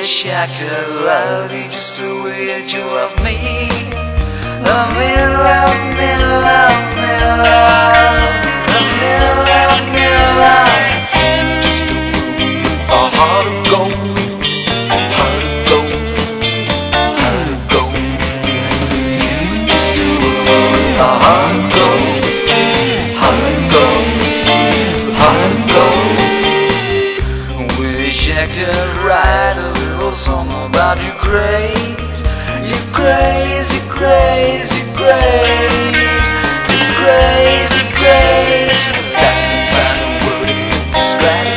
wish I could love you just the way that you love me. Love me old song about you crazed, you crazy, crazy, crazy, you crazy, crazy. I can't find a word to describe.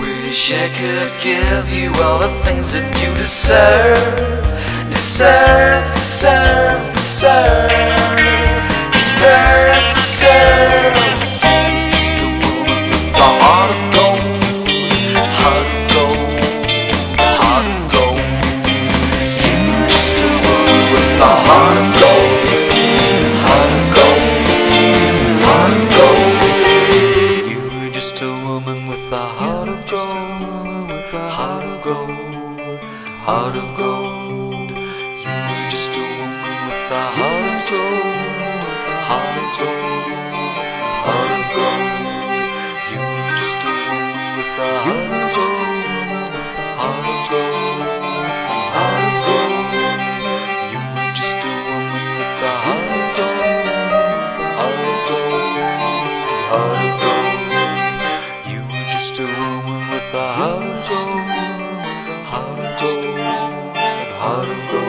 Wish I could give you all the things that you deserve. Deserve, deserve, deserve. a woman with a heart of gold, heart of gold, heart of gold. just a woman with a heart of gold, heart of gold, heart of gold.